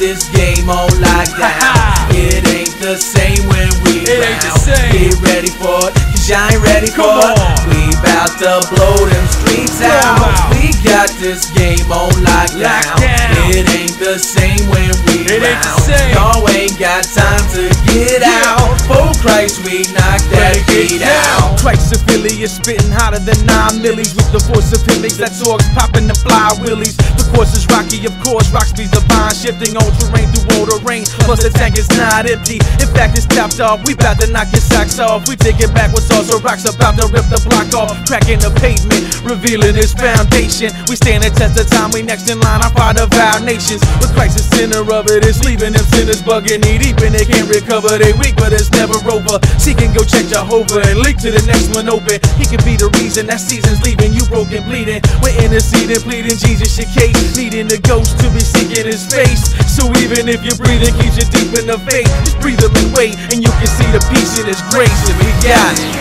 this game on lockdown. it ain't the same when we It ain't the round. same. Get ready for it, cause y'all ain't ready Come for it. on. We bout to blow them streets Blow 'em out. out. We got this game on lockdown. Lockdown. It ain't the same when we It ain't the round. same. Y'all ain't got time to get Yeah. out. For Christ, we knock that Better get beat down. out. Christ affiliate spitting hotter than nine millies with the voice of him makes that talks popping the fly willies. The course is rocky, of course. Rokks B's the vine shifting on terrain through all the rain. Plus the tank is not empty. In fact, it's topped off. We bout to knock your socks off. We take it back with sauce. Rocks about to rip the block off, cracking the pavement, revealing his foundation. We stand the test of time. We next in line. I'm part of our nations. With Christ the center of it, it's leaving them sinners bugging knee deep and they can't recover. They weak, but it's never over. Seek and go check Jehovah and link to the next one open. He could be the reason that season's leaving you broken, bleeding. We're interceding, pleading Jesus your case, needing the ghost to be seeking his face. So even if you're breathing, keeps you deep in the faith. Just breathe him and wait, and you can see the peace in his grace. And we got it.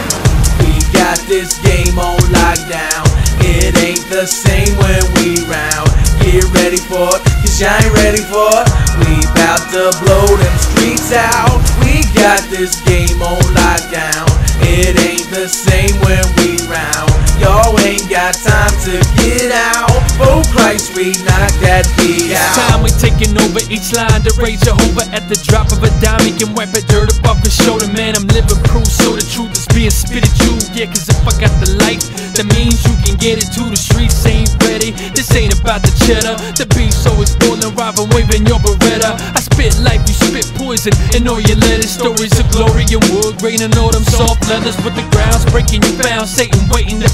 We got this game on lockdown. It ain't the same when we round. Get ready for it, cause y'all ain't ready for it. We bout to blow them streets out. We got this game on lockdown. It ain't the same when we round. Y'all ain't got time to get beat It's out. time we taking over each line to raise Jehovah at the drop of a dime. He can wipe that dirt up off his shoulder, man. I'm living proof, so the truth is being spit at you. Yeah, cause if I got the life, that means you can get it to the streets. Ain't ready. This ain't about the cheddar. The beef's always boiling, robbing, waving your beretta. I spit life, you spit poison, and all your letters. Stories of glory and wood, grain and autumn, soft leathers. But the ground's breaking you found. Satan waiting to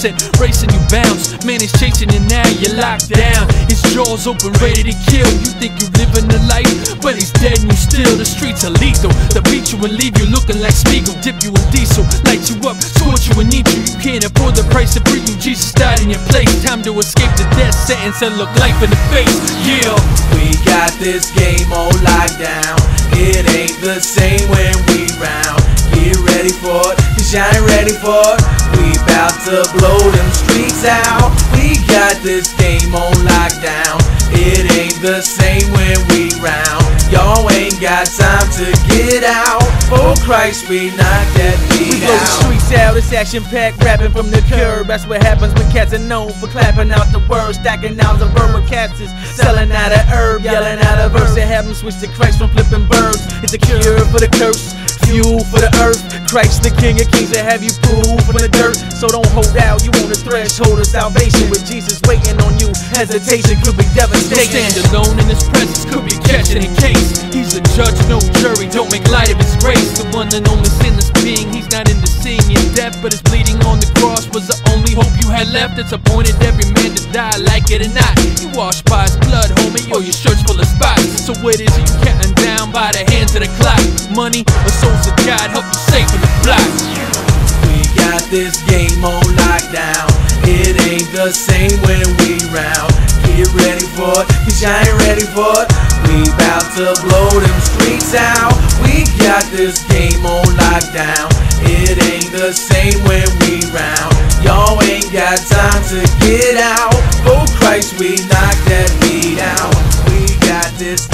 pounce racing you bounce. Man, he's chasing you now, you're locked down. His jaws open, ready to kill. You think you living the life, but he's dead and you still. The streets are lethal. They beat you and leave you looking like Spiegel. Dip you in diesel, light you up, scorch you and need you. You can't afford the price to free you. Jesus died in your place. Time to escape the death sentence and look life in the face. Yeah. We got this game on lockdown. It ain't the same when we round. Get ready for it, cause y'all ain't ready for it. We bout to blow them streets out. We got this game on lockdown. It ain't the same when we round. Y'all ain't got time to get out. For Christ, we knock that We beat blow the out. streets out, it's action packed, rapping from the curb. That's what happens when cats are known for clapping out the words, stacking out the verbal cats is selling out a herb, yelling out a verse. Have them switch to Christ from flipping birds. It's a cure for the curse, fuel for the earth. Christ, the King of Kings, that have you fool from the dirt. So don't hold out, you on the threshold of salvation with Jesus waiting on you. Hesitation could be devastating. stand alone in his presence, could be catching a case. He's a judge, no jury, don't make light of his grace. The one and only sinless being, he's not in the seeing in death, but his bleeding on the cross was the only hope you had left. It's appointed every man to die, like it or not. You washed by his blood, homie, or your shirt's full of spots. So what is it you counting down by the the clock? Money or souls of God help you safe in the block? We got this game on lockdown. It ain't the same when we round. Get ready for it, cause y'all ain't ready for it. We bout to blow them streets out. We got this game on lockdown. It ain't the same when we round. Y'all ain't got time to get out. For Christ, we knock that beat out. We got this